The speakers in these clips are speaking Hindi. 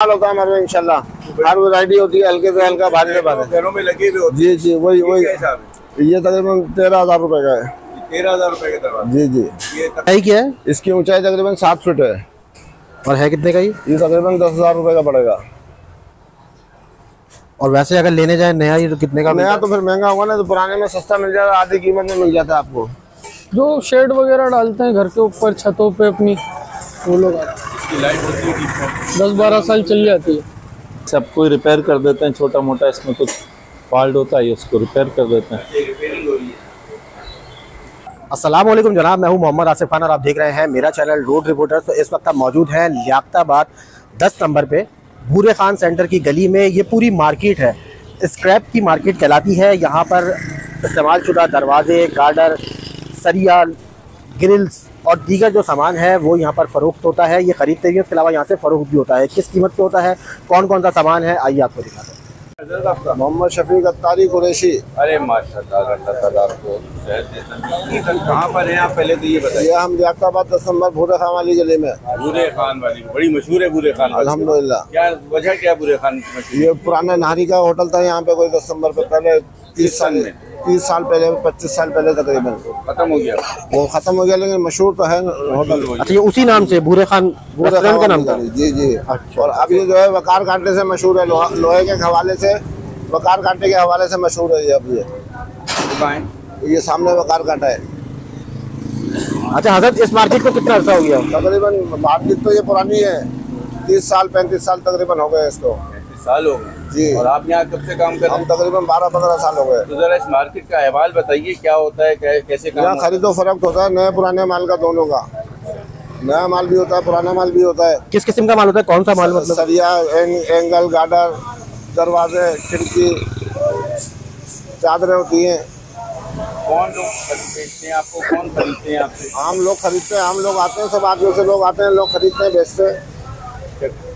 माल होता है हमारे में इंशाल्लाह। हर वैरायटी होती है हल्के से हल्का भारी से भारी। घरों में लगे हुए होते जी जी वही वही। ये तकरीबन तेरह हज़ार रुपए का है। तेरह हज़ार रुपए के दरवाजे। जी जी। ये है क्या है? इसकी ऊंचाई तकरीबन सात फीट है। और है कितने का ये? ये तकरीबन दस हज़ार रुपए का पड़ेगा। और वैसे अगर लेने जाए नया ये तो कितने का नया तो फिर महँगा होगा ना तो पुराने में सस्ता मिल जाएगा आधी कीमत में मिल जाता है आपको। जो शेड वगैरह डालते हैं घर के ऊपर छतों पे अपनी वो लोग आते हैं। इसकी लाइफ होती है? दस बारह साल चल जाती है। सब कोई रिपेयर कर देते हैं छोटा मोटा इसमें कुछ फॉल्ट होता है उसको रिपेयर कर देते हैं। वालेकुम जनाब मैं हूँ मोहम्मद आसिफ खान और आप देख रहे हैं मेरा चैनल रोड रिपोर्टर तो इस वक्त आप मौजूद हैं लियाकताबाद 10 नंबर पे भूरे खान सेंटर की गली में। ये पूरी मार्केट है स्क्रैप की मार्केट कहलाती है। यहाँ पर इस्तेमाल शुदा दरवाजे गार्डर सरिया ग्रिल्स और दीगर जो सामान है वो यहाँ पर फ़रोख्त होता है। ये ख़रीदते हैं इसके अलावा यहाँ से फ़रोख्त भी होता है। किस कीमत पे होता है? कौन कौन सा सामान है? आइए आपको दिखाते हैं। मोहम्मद शफीक अत्तारी कुरैशी। अरे माशाल्लाह आपको सेहत दे ये सब कहाँ पर हैं आप? पहले तो ये बताइए। ये हम लियाकताबाद दस भूरे खान वाली गली में। बुरे खान वाली बड़ी मशहूर है बुरे खान वाली। क्या वजह क्या है बुरे खान ये पुराना नाहरी का होटल था यहाँ पे कोई दस नंबर पे पहले तीस साल में? तीस साल पहले पच्चीस साल पहले तकरीबन। खत्म हो गया। वो खत्म हो गया लेकिन मशहूर तो है होटल। अच्छा ये उसी नाम से भूरे खान भूरे खान का नाम था? जी जी। और अब ये जो है वकार कांटे से मशहूर है लोहे के हवाले से वकार कांटे के हवाले से मशहूर है ये अब ये। दुकान ये सामने वकार कांटा है। अच्छा हज़रत इस मार्केट को कितना अर्सा हो गया? तकरीबन मार्केट तो ये पुरानी है। तीस साल पैंतीस साल तकरीबन हो गए इसको। पैंतीस साल हो गए। जी। और आप यहाँ कब से काम कर रहे हम हैं? तकरीबन बारह पंद्रह साल हो गए। तो जरा इस मार्केट का अहवाल बताइए क्या होता है कैसे काम यहाँ खरीदो फरोख्त होता है नए पुराने माल का दोनों का। नया माल भी होता है पुराना माल भी होता है। किस किस्म का माल होता है? कौन सा माल मतलब? सरिया एंग, एंगल गार्डर दरवाजे खिड़की चादरें होती हैं। कौन लोग खरीद- बेचते हैं आपको? कौन खरीदते हैं आपसे? हम लोग खरीदते हैं हम लोग आते हैं सब आदमियों से लोग आते हैं लोग खरीदते हैं बेचते हैं।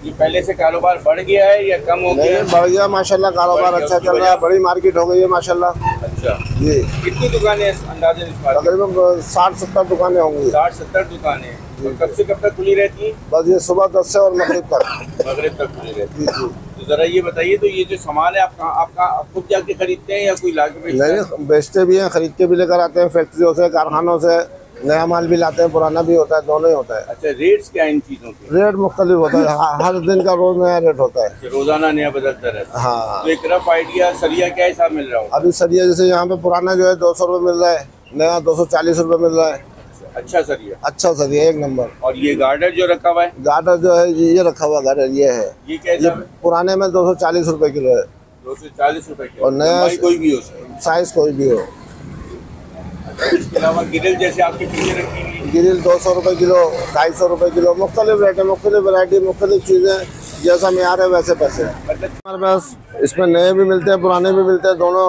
ये पहले से कारोबार बढ़ गया है या कम हो गया? है बढ़ गया माशाल्लाह कारोबार अच्छा चल रहा है बड़ी मार्केट हो गई है माशाल्लाह। अच्छा। जी। कितनी दुकानें अंदाजन तकरीबन साठ सत्तर दुकानें होंगी। साठ सत्तर दुकानें। कब से कब तक खुली रहती हैं? बस ये सुबह दस से और मगरब तक। मगरब तक खुली रहती है। तो जरा ये बताइए तो ये जो सामान है आप कहाँ आप आप खुद जाके खरीदते हैं या कोई ला के बेचता नहीं बेचते भी हैं खरीद के भी लेकर आते हैं फैक्ट्रियों से कारखानों से नया माल भी लाते हैं पुराना भी होता है दोनों ही होता है। अच्छा रेट्स क्या इन चीज़ों के? रेट मुख्तलिफ़ होता है। हर- हर दिन का रोज नया रेट होता है। रोज़ाना नया बदलता रहता है। हाँ। तो एक रफ आइडिया सरिया क्या हिसाब मिल रहा होगा अभी सरिया जैसे यहाँ पे पुराना जो है दो सौ रुपये मिल रहा है। नया दो सौ चालीस रुपये मिल रहा है। अच्छा सरिया। अच्छा सरिया एक नंबर। और ये गार्डर जो रखा हुआ है? गार्डर जो है ये रखा हुआ गार्डर ये है। ये पुराने में दो सौ चालीस रुपये किलो है। दो सौ चालीस रुपए और नया- कोई भी हो साइज़ कोई भी हो है। इसके अलावा गिरिल जैसे आपके पीछे रखी हुई ग्रिल दो सौ रुपये किलो ढाई सौ रुपये किलो मुख्तलिफ़ रेट है मुख्तलिफ़ वैरायटी मुख्तलिफ़ चीज़ें जैसा मैार है वैसे पैसे। मतलब हमारे पास इसमें नए भी मिलते हैं पुराने भी मिलते हैं दोनों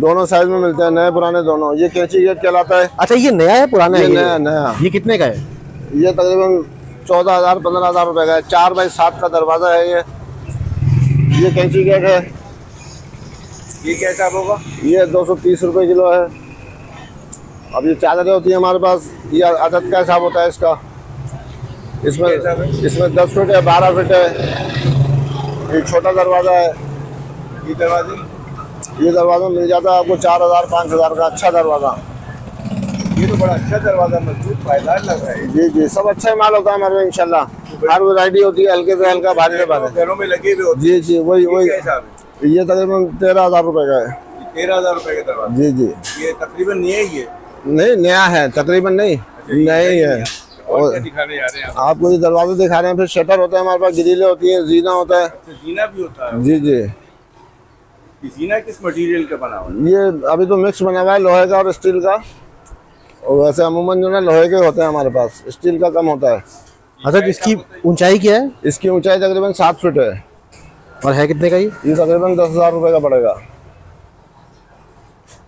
दोनों साइज़ में मिलते हैं नए पुराने दोनों। ये कैंची गेट कहलाता है? अच्छा ये नया है पुराना है नया नया। ये कितने का है? ये तकरीबन चौदह हज़ार पंद्रह हज़ार रुपए का है। चार बाई सात का दरवाज़ा है ये। ये कैंची गेट है? ये क्या हिसाब होगा? ये दो सौ तीस रुपये किलो है। अब ये चादरें होती है हमारे पास ये अदद का हिसाब होता है इसका। इसमें? इसमें दस फीट है बारह फीट है। ये छोटा दरवाज़ा है ये दरवाजे। ये दरवाज़ा मिल जाता है आपको चार हज़ार पाँच हज़ार का अच्छा दरवाज़ा। ये तो बड़ा अच्छा दरवाज़ा मज़बूत पायदार लग रहा है। जी जी सब अच्छा ही माल होता है हमारे में इंशाल्लाह। हर वैरायटी होती है हल्के से हल्का भारी से भारी। घरों में लगे हुए जी जी वही वही। ये तकरीबन तेरह हज़ार रुपए का है। तेरह हज़ार रुपए के दरवाजे। जी जी। ये तकरीबन नहीं है ये? नहीं नया है तकरीबन नहीं नया ही है। और जा हैं आपको ये दरवाजे दिखा रहे हैं फिर शटर होता है हमारे पास ग्रिलें होती हैं जीना होता है। अच्छा, जीना भी होता है? जी जी। ये जीना किस मटेरियल का बना हुआ है? ये अभी तो मिक्स बना हुआ है लोहे का और स्टील का। और वैसे अमूमन जो है लोहे के होते हैं हमारे पास स्टील का कम होता है। हज़रत इसकी ऊंचाई क्या है? इसकी ऊंचाई तकरीबन सात फीट है। और है कितने का ये? ये तकरीबन दस हज़ार रुपये का पड़ेगा।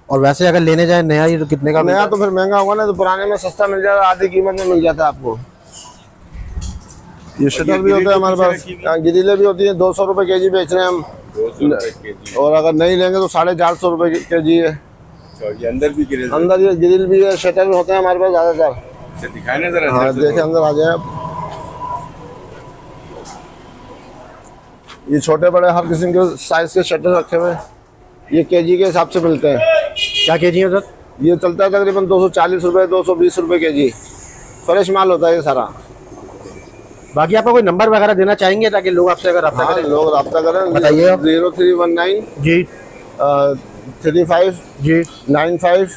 और वैसे अगर लेने जाए नया ये तो कितने का नया तो फिर महँगा होगा ना तो पुराने में सस्ता मिल जाएगा आधी कीमत में मिल जाता है आपको। ये शटर भी होता है हमारे पास। हाँ, गिरिले भी होती है दो सौ रुपये के जी बेच रहे हैं हम। और अगर नहीं लेंगे तो साढ़े चार सौ रुपये के जी है। अच्छा, ये अंदर भी गिरे अंदर ये ग्रिल भी है शटर भी होते हैं हमारे पास ज़्यादातर। अच्छा दिखाए ना जरा हाँ देखे अंदर आ जाए आप। ये छोटे बड़े हर किस्म के साइज़ के शटर रखे हुए हैं। ये केजी के हिसाब से मिलते हैं। क्या के जी है सर? ये चलता है तकरीबन दो सौ चालीस रुपये दो सौ बीस रुपये के जी फ्रेश माल होता है ये सारा। बाकी आपका कोई नंबर वगैरह देना चाहेंगे ताकि लोग आपसे अगर रब्ता हाँ करें? लोग रब्ता करें। बताइए ज़ीरो थ्री वन नाइन जी। थ्री फाइव जी। नाइन फाइव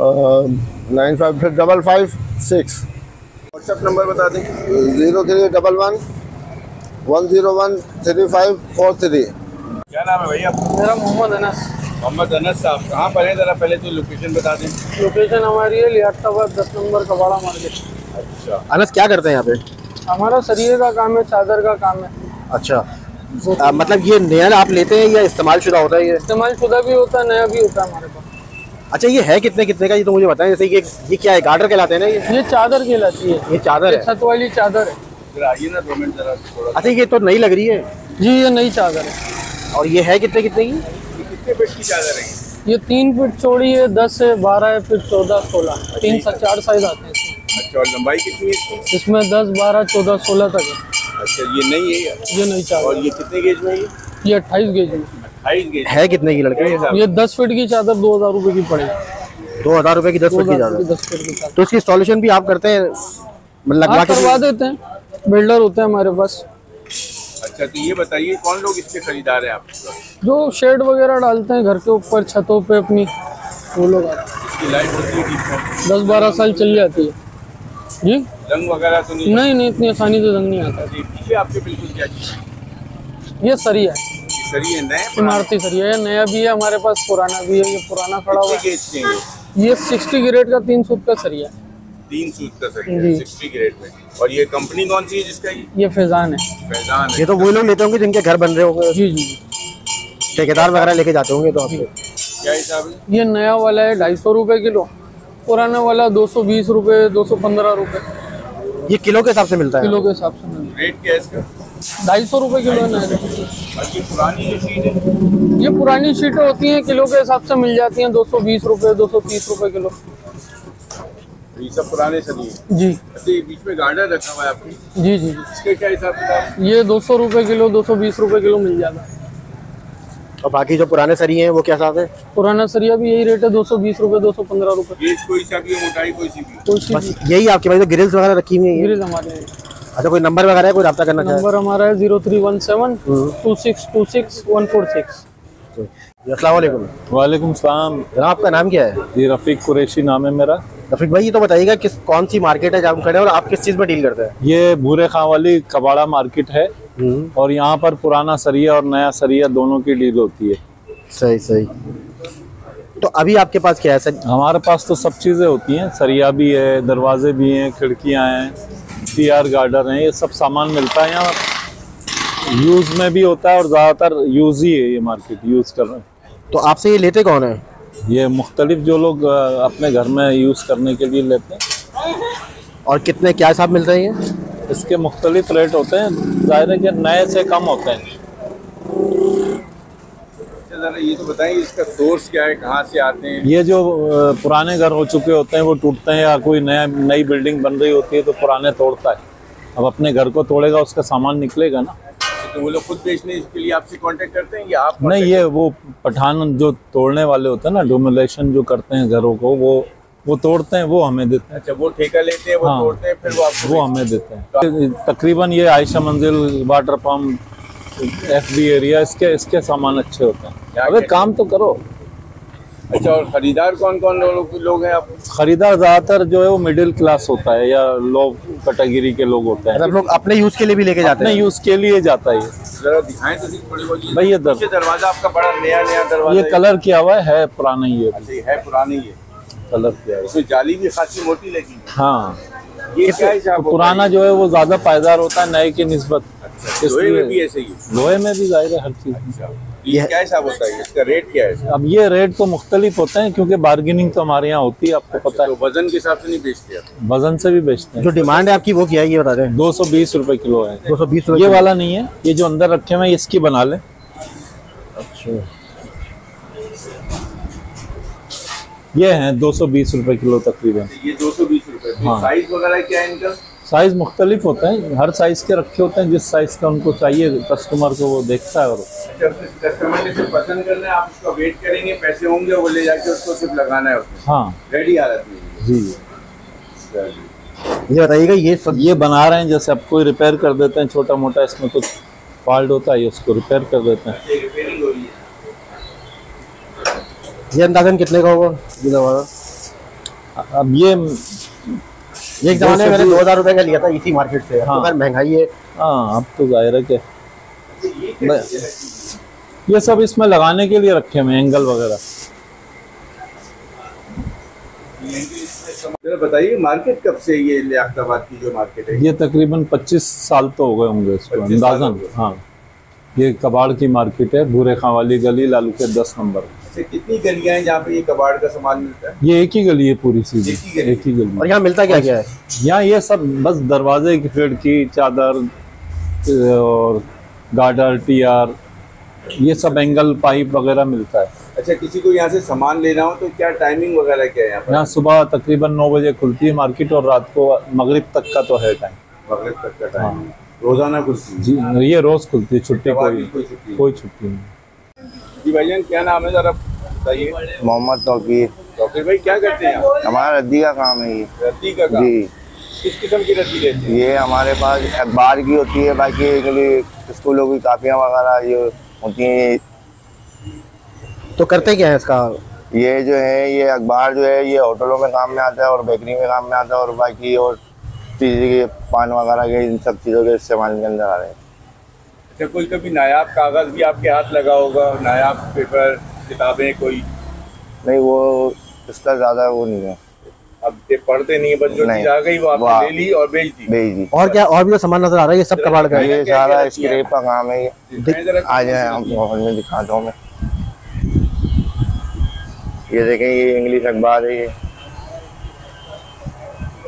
नाइन फाइव फिर double five six. WhatsApp number बता दें। Zero three double one one zero one three five four three. क्या नाम है भैया? मेरा मोहम्मद अनस। मोहम्मद अनस साहब कहाँ पर है? जरा पहले तो लोकेशन बता दें। लोकेशन हमारी है लियाटाबाद दस नंबर कबाड़ा मार्केट। अच्छा। अनस क्या करते हैं यहाँ पे? हमारा सरिये का काम है चादर का काम है। अच्छा। आ, मतलब ये नया आप लेते हैं या इस्तेमाल शुदा होता है ये? इस्तेमाल शुदा भी होता है नया भी होता है हमारे पास। अच्छा ये है कितने कितने का? ये तो मुझे बताएँ जैसे ये ये क्या है गार्डर कहलाते हैं ना ये? ये चादर कहलाती है। ये चादर ये है? छत वाली चादर है। ना दो मिनट जरा थोड़ा अच्छा ये तो नई लग रही है। जी ये नई चादर है। और ये है कितने कितने की? ये कितने बेड की चादर है ये? तीन फीट चौड़ी है दस है बारह है फिर चौदह सोलह। तीन से चार साइज़ आते हैं अच्छा और लंबाई कितनी है इसकी? इसमें दस बारह चौदह सोलह तक है। अच्छा ये नहीं है ये? ये नई और ये कितने गेज में है ये? अट्ठाईस गेज में। अट्ठाईस गेज है कितने की लड़के? ये दस फीट की चादर दो हज़ार रुपए की पड़ेगी दो हज़ार रुपए की दस दो की चादर। दस फीट की चादर। तो इसकी इंस्टॉलेशन भी आप करते हैं? मतलब लगवा करवा देते हैं। बिल्डर होते हैं हमारे पास। अच्छा तो ये बताइए कौन लोग इसके खरीदार हैं पास जो शेड वगैरह डालते हैं घर के ऊपर छतों पे अपनी वो लोग इसकी लाइफ होती है दस बारह साल चल जाती है। जी? रंग वगैरह तो नहीं? नहीं नहीं इतनी आसानी से रंग नहीं आता। ये आपके बिल्कुल क्या ये सरिया है। ये सही नए पुराने? इमारती सरिया है नया भी है हमारे पास पुराना भी है ये पुराना खड़ा हुआ है। ये? सिक्सटी ग्रेड का तीन सौ का सरिया है। तीन सूट का सही जी। है सिक्सटी ग्रेड में। और ये कंपनी कौन सी है जिसका ये? ये फैजान है। फैजान है। ये तो वही लोग लेते होंगे जिनके घर बन रहे होंगे। जी जी। ठेकेदार वगैरह लेके जाते होंगे तो आपसे। क्या हिसाब है? ये नया वाला है ढाई सौ रुपये किलो। पुराना वाला दो सौ बीस रुपये दो सौ पंद्रह रुपये ये किलो के हिसाब से मिलता है? किलो के हिसाब से मिलता रेट क्या है इसका? ढाई सौ रुपये किलो है नया। ये पुरानी जो चीज़ है? ये पुरानी शीटें होती हैं किलो के हिसाब से मिल जाती हैं दो सौ बीस रुपये दो सौ तीस रुपये किलो। ये सब पुराने है। जी। अच्छा ये बीच में गार्डर रखा हुआ है आपकी जी जी इसके क्या हिसाब किताब ये दो सौ रुपये किलो दो सौ बीस रुपये किलो मिल जाता है। और बाकी जो पुराने सरी हैं वो क्या साथ है? पुराना सरिया भी यही रेट है दो सौ बीस रुपये दो सौ पंद्रह रुपये ये कोई सा भी मोटाई कोई सी भी कोई बस यही आपके पास ग्रिल्स वगैरह रखी हुई हैं ग्रिल हमारे अच्छा कोई नंबर वगैरह है कोई रब्ता करना नंबर हमारा है zero three one seven two six two six one four six अस्सलाम वालेकुम। वालेकुम सलाम। जनाब आपका नाम क्या है? जी रफ़ीक कुरैशी नाम है मेरा। रफीक भाई ये तो बताइएगा किस कौन सी मार्केट है जहाँ हम खड़े हैं और आप किस चीज़ में डील करते हैं? ये भूरे खां वाली कबाड़ा मार्केट है और यहाँ पर पुराना सरिया और नया सरिया दोनों की डील होती है। सही सही। तो अभी आपके पास क्या है सर? हमारे पास तो सब चीज़ें होती हैं। सरिया भी है दरवाजे भी हैं खिड़कियाँ हैं टी आर गार्डर हैं ये सब सामान मिलता है यहाँ। यूज़ में भी होता है और ज़्यादातर यूज़ ही है ये मार्केट यूज़ कर रहे हैं तो आपसे ये लेते कौन है? ये मुख्तलिफ़ जो लोग अपने घर में यूज़ करने के लिए लेते हैं। और कितने क्या हिसाब मिलते हैं ये? इसके मुख्तलिफ़ रेट होते हैं। ज़ाहिर है कि नए से कम होते हैं। अच्छा ये तो बताइए इसका सोर्स क्या है कहाँ से आते हैं? ये जो पुराने घर हो चुके होते हैं वो टूटते हैं या कोई नया नई बिल्डिंग बन रही होती है तो पुराने तोड़ता है। अब अपने घर को तोड़ेगा उसका सामान निकलेगा ना। तो वो लोग खुद बेचने के लिए आपसे कांटेक्ट करते हैं या आप नहीं ये वो पठान जो तोड़ने वाले होते हैं ना डोमेशन जो करते हैं घरों को वो वो तोड़ते हैं वो हमें देते हैं। अच्छा वो ठेका लेते हैं वो हाँ। तोड़ते हैं फिर वो आपको वो हमें देते हैं। तकरीबन ये आयशा मंजिल वाटर पम्प एफ़ एरिया इसके इसके सामान अच्छे होते हैं। अरे अबे काम तो करो। अच्छा और खरीदार कौन कौन लोग लोग हैं आप? खरीदार ज़्यादातर जो है वो मिडिल क्लास होता है या लो कैटेगरी के लोग होते हैं। मतलब लोग अपने यूज़ के लिए भी लेके जाते हैं? यूज़ के लिए जाता है ये। जरा दिखाएँ तो थोड़ी भाई ये दरवाज़ा आपका बड़ा नया नया दरवाज़ा ये कलर किया हुआ है? पुराना ही है। अच्छा है पुरानी ये कलर किया हुआ इसमें जाली भी खासी मोटी लगी। है। हाँ ये पुराना जो है वो ज़्यादा पायदार होता है नए की निस्बत। लोहे में भी ऐसे ही। लोहे में भी ज़ाहिर है हर चीज़। अच्छा। ये क्या हिसाब होता है? इसका रेट क्या है अब ये रेट तो मुख्तलिफ़ होते हैं क्योंकि बार्गेनिंग तो हमारे यहाँ होती है आपको पता है। तो वज़न के हिसाब से नहीं बेचते आप? वज़न से भी बेचते हैं। जो डिमांड है आपकी वो क्या है ये बता दें। दो सौ बीस रूपए किलो है। दो सौ बीस ये वाला नहीं है ये जो अंदर रखे हुए इसकी बना ले। अच्छा। ये है दो सौ बीस रूपए किलो तकरीबन। ये दो सौ बीस रूपए। हाँ। साइज़ वगैरह क्या है इनका? साइज़ मुख्तलिफ़ होते हैं हर साइज़ के रखे होते हैं जिस साइज़ का उनको चाहिए कस्टमर को वो देखता है और कस्टमर ने सिर्फ़ पसंद करना है आप उसका वेट करेंगे पैसे होंगे वो ले जाके उसको सिर्फ़ लगाना है हाँ। रेडी हालत में जी ये बताइएगा ये सब ये बना रहे हैं जैसे आप कोई रिपेयर कर देते हैं छोटा मोटा इसमें कुछ फॉल्ट होता है ये उसको रिपेयर कर देते हैं। ये है अंदाजन कितने का होगा ये अब ये ये एक जमाने में मैंने दो हज़ार रुपए का लिया था इसी मार्केट से। हाँ। तो महँगाई है। हाँ अब तो ज़ाहिर है कि ये सब इसमें लगाने के लिए रखे हुए हैं एंगल वगैरह। जरा बताइए मार्केट कब से ये लियाकताबाद की जो मार्केट है? ये तकरीबन 25 साल तो हो गए होंगे इसको 25 साल हो अंदाजन हाँ। ये कबाड़ की मार्केट है भूरे खां वाली गली लालू के दस नंबर। कितनी गलियाँ हैं जहाँ पे ये कबाड़ का सामान मिलता है? ये एक ही गली है पूरी सीधी एक ही गली? एक ही गली। और यहाँ मिलता क्या क्या है? यहाँ ये सब बस दरवाजे की खिड़की चादर और गार्डर टी आर ये सब एंगल पाइप वगैरह मिलता है। अच्छा किसी को यहाँ से सामान लेना हो तो क्या टाइमिंग वगैरह क्या है यहाँ यहाँ सुबह तकरीबन नौ बजे खुलती है मार्केट और रात को मगरिब तक का तो है टाइम मगरब तक का टाइम रोज़ाना खुलती जी ये रोज खुलती है छुट्टी कोई कोई छुट्टी नहीं। जी भाईजान क्या नाम है जरा बताइए। मोहम्मद तौकीर। डॉक्टर भाई क्या करते हैं आप? हमारा रद्दी का काम है ये। रद्दी का काम? जी। किस किस्म की रद्दी लेते हैं? ये हमारे पास अखबार की होती है बाकी के लिए स्कूलों की कापियाँ वगैरह ये होती हैं। तो करते क्या है इसका? ये जो है ये अखबार जो है ये होटलों में काम में आता है और बेकरी में काम में आता है और बाकी और चीज़ के पान वगैरह के इन सब चीज़ों के इस्तेमाल के अंदर आ रहे हैं। अच्छा कोई कभी नायाब कागज़ भी आपके हाथ लगा होगा नायाब पेपर किताबें कोई? नहीं वो इसका ज़्यादा वो नहीं है। अब ये पढ़ते नहीं है बस जो नहीं। चीज़ आ गई वो आपने ले ली और बेच दी। भेज दी। और क्या और भी तो सामान नज़र आ रहा है ये सब कबाड़ का ये सारा स्क्रेप का काम है? ये। आ जाए हम हॉल में दिखाता हूँ मैं ये देखें ये इंग्लिश अखबार है ये।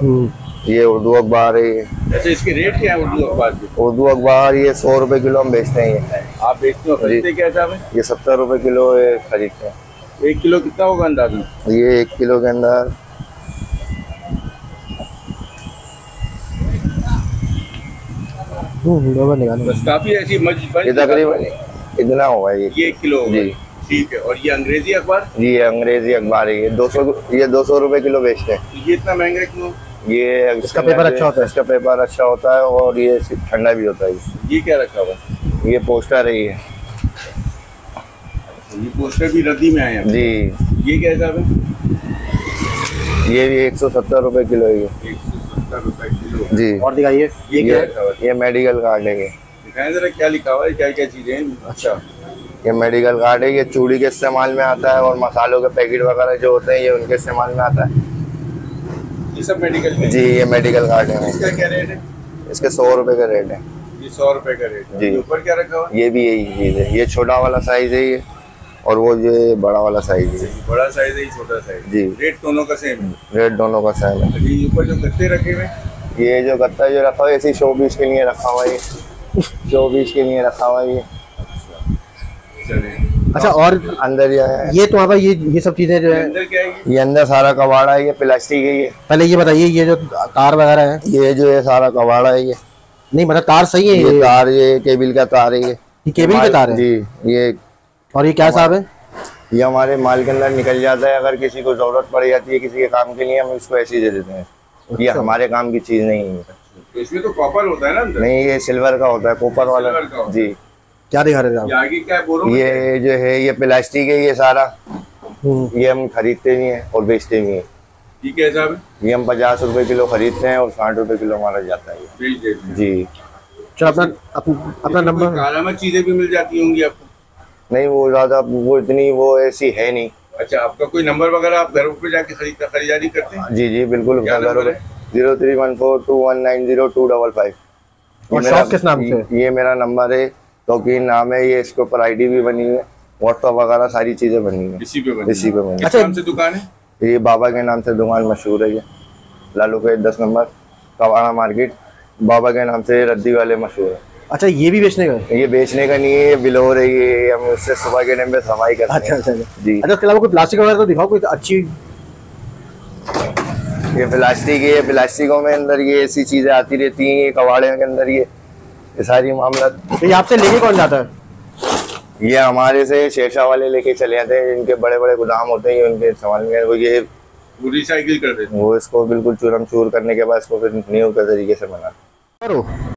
हम्म। ये उर्दू अखबार है। ये अच्छा इसके रेट क्या है उर्दू अखबार के? उर्दू अखबार ये सौ रुपए किलो हम बेचते हैं। ये आप बेचते हो खरीदते क्या है ये सत्तर रुपए किलो ये खरीदते हैं। एक किलो कितना होगा अंदाजन ये एक किलो के अंदर बराबर निकालो बस काफ़ी ऐसी ये तकरीबन इतना हुआ ये। ये एक किलो जी। ठीक है और ये अंग्रेज़ी अखबार? जी ये अंग्रेज़ी अखबार है। ये दो सौ ये दो सौ रुपए किलो बेचते हैं। ये इतना महँगा क्यों? ये इसका पेपर अच्छा होता है। इसका पेपर अच्छा होता है और ये ठंडा भी होता है। ये क्या रखा हुआ है? ये पोस्टर है ये। ये पोस्टर भी रद्दी में हैं जी। ये क्या हिसाब है? ये भी एक सौ सत्तर रुपये किलो है ये। रुपए किलो। जी। और दिखाइए। ये क्या ये ये मेडिकल कार्ड है ये। दिखाएँ जरा क्या लिखा हुआ है क्या क्या चीज़ें हैं? अच्छा। ये मेडिकल कार्ड है ये चूड़ी के इस्तेमाल में आता है और मसालों के पैकेट वगैरह जो होते हैं ये उनके इस्तेमाल में आता है। ये सब मेडिकल जी ये मेडिकल कार्ड है। इसका क्या रेट है? इसके सौ रुपये का रेट है। ये सौ रुपए का रेट है। जी। ऊपर क्या रखा हुआ ये भी यही चीज़ है। ये छोटा वाला साइज़ है ये और वो ये बड़ा वाला साइज़ है। बड़ा साइज़ है ये छोटा साइज़ जी। रेट दोनों का सेम है? रेट दोनों का सेम है। ये ऊपर जो गत्ते रखे हुए ये जो गत्ता जो रखा हुआ है इसी शो के लिए रखा हुआ है ये। शो के लिए रखा हुआ है अच्छा और अंदर ये ये पास ये ये सब चीज़ें जो है। ये? अंदर सारा कबाड़ा है ये प्लास्टिक है ये। पहले ये बताइए ये जो तार वगैरह है। ये जो है सारा कबाड़ा है ये। नहीं मतलब तार सही है ये तार ये केबल का तार है ये। ये केबल के तार है? जी ये और ये क्या साहब है? ये हमारे माल के अंदर निकल जाता है अगर किसी को ज़रूरत पड़ जाती है किसी के काम के लिए हम इसको ऐसे ही दे देते हैं। ये अच्छा। हमारे काम की चीज़ नहीं है। तो इसमें तो कॉपर होता है ना नहीं ये सिल्वर का होता है कॉपर वाला। जी। क्या दिखा रहे थे ये आप क्या है ये जो है ये प्लास्टिक है ये सारा। हम्म, ये हम खरीदते भी हैं और बेचते भी हैं। हिसाब है ये हम पचास रुपए किलो खरीदते हैं और साठ रुपए किलो हमारा जाता है। जी। चलो अपना अपना, नंबर चीज़ें भी मिल जाती होंगी आपको? नहीं वो ज़्यादा वो इतनी वो ऐसी है नहीं। अच्छा आपका कोई नंबर वगैरह आप घर पे जाके खरीद खरीदारी करते हैं? जी जी बिल्कुल zero three one four two one nine zero two double five. किस नाम से? ये मेरा नंबर है तो नाम है ये इसके ऊपर आईडी भी बनी हुई है। व्हाट्सअप वगैरह सारी चीज़ें बनी हुई इसी पे बनी इसी पे बनी अच्छा। नाम से दुकान है? है ये बाबा के नाम से दुकान मशहूर है ये। लालू के दस नंबर कवाड़ा मार्केट। बाबा के नाम से रद्दी वाले मशहूर है। अच्छा ये भी बेचने का ये बेचने का नहीं है ये बिलोर है ये। हम उससे सुबह के टाइम पे सफ़ाई करते अच्छा हैं। अच्छा अच्छा जी। अच्छा उसके अलावा कोई प्लास्टिक वगैरह तो दिखाओ कोई अच्छी ये प्लास्टिक है प्लास्टिकों में अंदर ये ऐसी चीज़ें आती रहती हैं ये कबाड़े के अंदर ये। ये सारी मामला तो ये आपसे लेके कौन जाता है? ये हमारे से शेरशाह वाले लेके चले जाते हैं इनके बड़े बड़े गोदाम होते हैं उनके सवाल में वो ये वो रिसाइकिल कर देते हैं। वो इसको बिल्कुल चूरम चूर करने के बाद इसको फिर न्यू के तरीके से बनाते हैं।